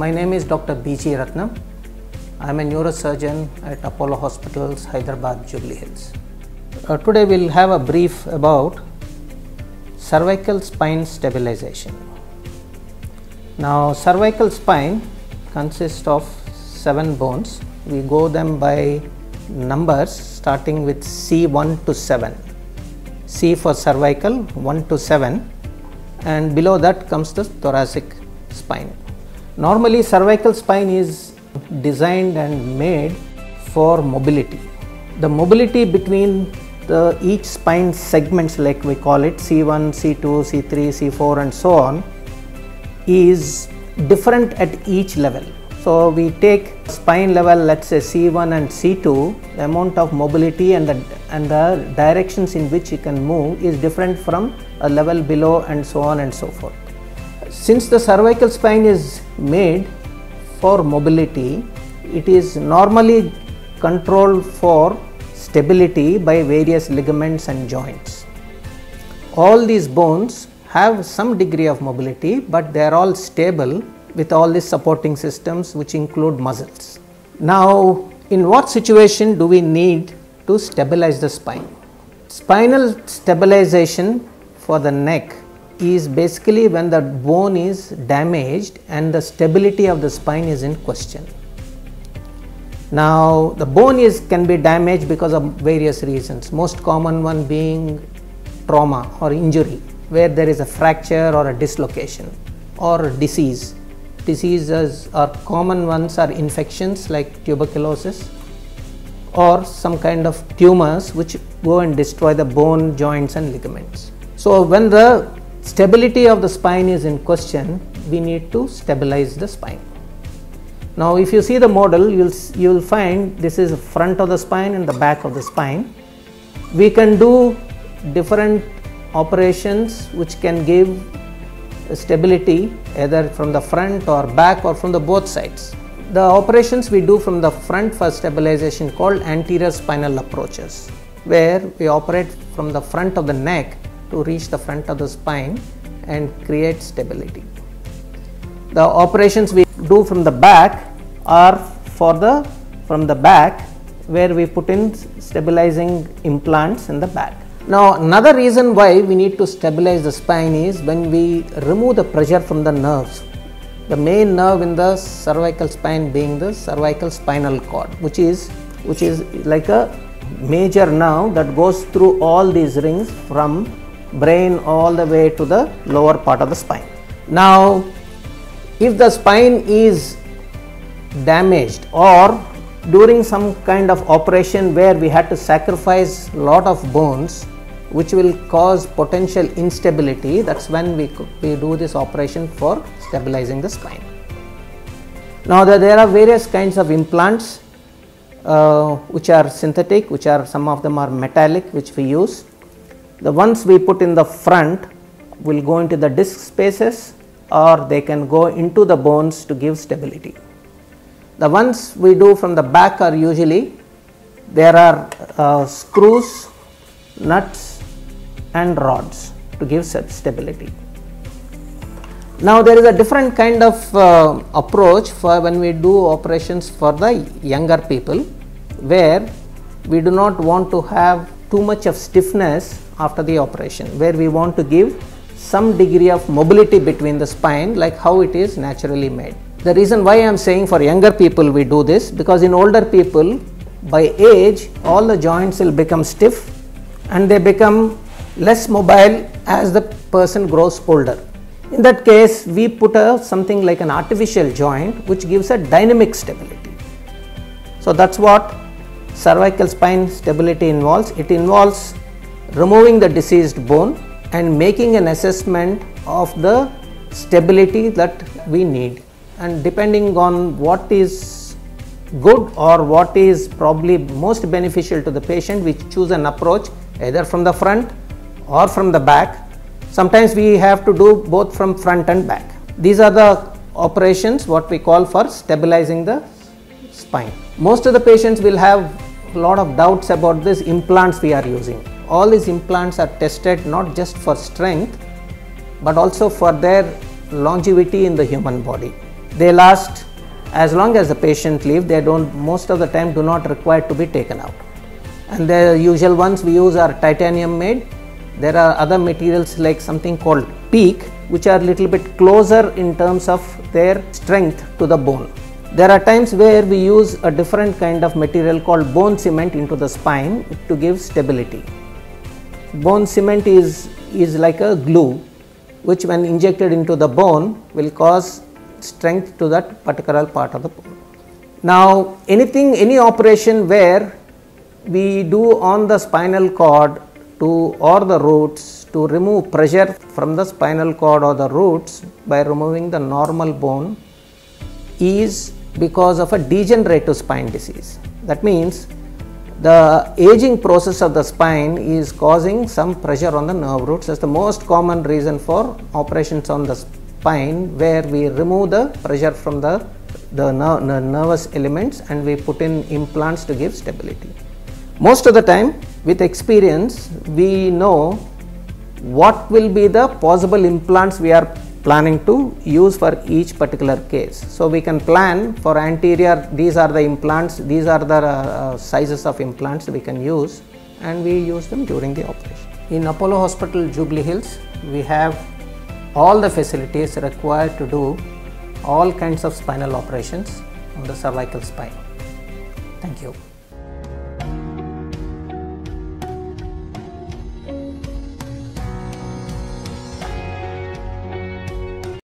My name is Dr. B.G. Ratnam. I am a neurosurgeon at Apollo Hospitals, Hyderabad, Jubilee Hills. Uh, today we'll have a brief about cervical spine stabilization. Now, cervical spine consists of seven bones. We go them by numbers starting with C1 to 7. C for cervical 1 to 7 and below that comes the thoracic spine. Normally cervical spine is designed and made for mobility. The mobility between the each spine segments like we call it C1, C2, C3, C4 and so on is different at each level. So we take spine level let's say C1 and C2 the amount of mobility and the and the directions in which you can move is different from a level below and so on and so forth. Since the cervical spine is made for mobility it is normally controlled for stability by various ligaments and joints. All these bones have some degree of mobility but they are all stable with all these supporting systems which include muscles. Now, in what situation do we need to stabilize the spine? Spinal stabilization for the neck is basically when the bone is damaged and the stability of the spine is in question. Now, the bone is can be damaged because of various reasons. Most common one being trauma or injury, where there is a fracture or a dislocation or disease diseases are common ones are infections like tuberculosis or some kind of tumors which go and destroy the bone, joints and ligaments. So, when the stability of the spine is in question, we need to stabilize the spine. Now, if you see the model, you will you will find this is front of the spine and the back of the spine. We can do different operations which can give stability either from the front or back or from the both sides. The operations we do from the front for stabilization called anterior spinal approaches where we operate from the front of the neck to reach the front of the spine and create stability. The operations we do from the back are for the from the back where we put in stabilizing implants in the back. Now, another reason why we need to stabilize the spine is when we remove the pressure from the nerves. The main nerve in the cervical spine being the cervical spinal cord, which is which is like a major nerve that goes through all these rings from brain all the way to the lower part of the spine. Now, if the spine is damaged or during some kind of operation where we had to sacrifice lot of bones which will cause potential instability that's when we, we do this operation for stabilizing the spine. Now there are various kinds of implants uh, which are synthetic which are some of them are metallic which we use. The ones we put in the front will go into the disc spaces or they can go into the bones to give stability. The ones we do from the back are usually there are uh, screws, nuts and rods to give such stability. Now there is a different kind of uh, approach for when we do operations for the younger people where we do not want to have too much of stiffness after the operation where we want to give some degree of mobility between the spine like how it is naturally made. The reason why I am saying for younger people we do this because in older people by age all the joints will become stiff and they become less mobile as the person grows older. In that case, we put a something like an artificial joint which gives a dynamic stability. So that's what cervical spine stability involves. It involves removing the diseased bone and making an assessment of the stability that we need and depending on what is good or what is probably most beneficial to the patient we choose an approach either from the front or from the back. Sometimes we have to do both from front and back. These are the operations what we call for stabilizing the spine. Most of the patients will have a lot of doubts about these implants we are using. All these implants are tested not just for strength but also for their longevity in the human body. They last as long as the patient lives, They don't most of the time do not require to be taken out. And the usual ones we use are titanium made. There are other materials like something called PEEK which are little bit closer in terms of their strength to the bone. There are times where we use a different kind of material called bone cement into the spine to give stability. Bone cement is, is like a glue which when injected into the bone will cause strength to that particular part of the bone. Now anything, any operation where we do on the spinal cord to or the roots to remove pressure from the spinal cord or the roots by removing the normal bone is because of a degenerative spine disease. That means the aging process of the spine is causing some pressure on the nerve roots. That's the most common reason for operations on the spine where we remove the pressure from the, the, ner the nervous elements and we put in implants to give stability. Most of the time with experience we know what will be the possible implants we are planning to use for each particular case. So we can plan for anterior, these are the implants, these are the uh, sizes of implants we can use and we use them during the operation. In Apollo Hospital Jubilee Hills, we have all the facilities required to do all kinds of spinal operations on the cervical spine. Thank you.